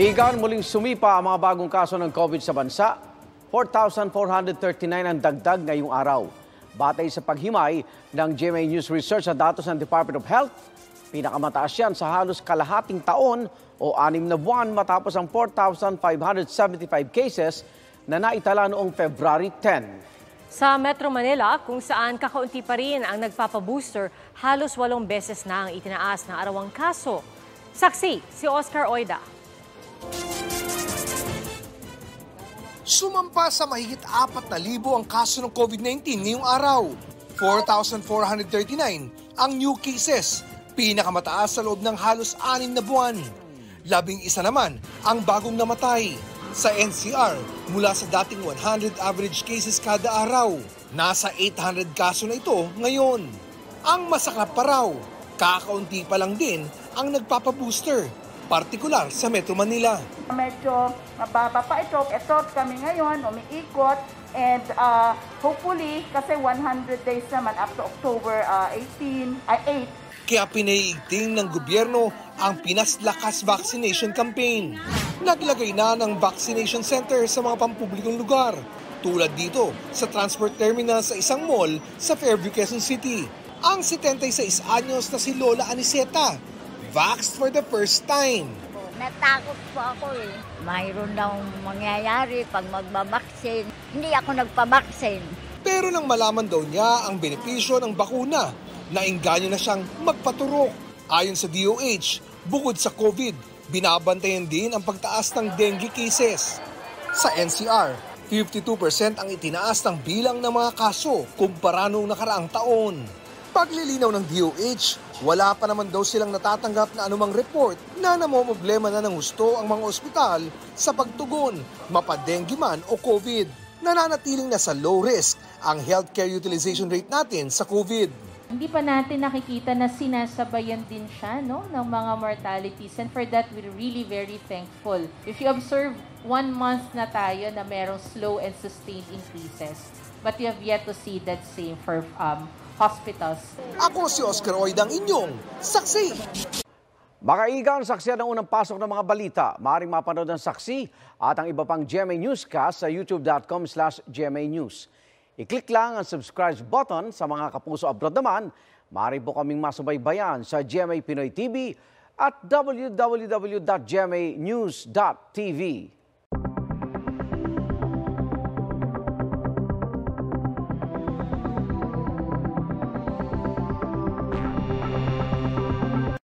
Igan muling sumipa ang mga bagong kaso ng COVID sa bansa. 4,439 ang dagdag ngayong araw. Batay sa paghimay ng GMA News Research sa datos ng Department of Health, pinakamataas yan sa halos kalahating taon o anim na buwan matapos ang 4,575 cases na naitala noong February 10. Sa Metro Manila, kung saan kakaunti pa rin ang nagpapabooster, halos walong beses na ang itinaas ng arawang kaso. Saksi, si Oscar Oida. Sumampa sa mahigit 4,000 ang kaso ng COVID-19 ngayong araw. 4,439 ang new cases, pinakamataas sa loob ng halos anim na buwan. Labing isa naman ang bagong namatay. Sa NCR, mula sa dating 100 average cases kada araw, nasa 800 kaso na ito ngayon. Ang masaklap pa raw, kakaunti pa lang din ang nagpapabooster, partikular sa Metro Manila. Medyo mababa pa ito. Ito kami ngayon, umiikot. And uh, hopefully, kasi 100 days naman up to October uh, 18, ay 8, Kaya pinaiigting ng gobyerno ang Pinas Lakas Vaccination Campaign. Naglagay na ng vaccination center sa mga pampublikong lugar. Tulad dito sa transport terminal sa isang mall sa Fairview, Quezon City. Ang 76 anyos na si Lola Aniseta, vaxxed for the first time. Natakot po ako eh. Mayroon daw mangyayari pag magbabaksin. Hindi ako nagpabaksin. Pero nang malaman daw niya ang benepisyo ng bakuna, nainganyo na siyang magpaturok. Ayon sa DOH, bukod sa COVID, binabantayan din ang pagtaas ng dengue cases. Sa NCR, 52% ang itinaas ng bilang ng mga kaso kumpara noong nakaraang taon. Paglilinaw ng DOH, wala pa naman daw silang natatanggap na anumang report na namomroblema na ng gusto ang mga ospital sa pagtugon, mapadenggi man o COVID. Nananatiling nasa low risk ang healthcare utilization rate natin sa COVID. Hindi pa natin nakikita na sinasabayan din siya no, ng mga mortalities and for that we're really very thankful. If you observe, one month na tayo na merong slow and sustained increases but you have yet to see that same for um, hospitals. Ako si Oscar Oidang inyong saksi. Mga igan, saksiyan ng unang pasok ng mga balita. Maaring mapanood ang saksi at ang iba pang GMA Newscast sa youtube.com slash GMA News. I-click lang ang subscribe button sa mga kapuso abroad naman. Maaari po kaming masubaybayan sa GMA Pinoy TV at www.gmanews.tv.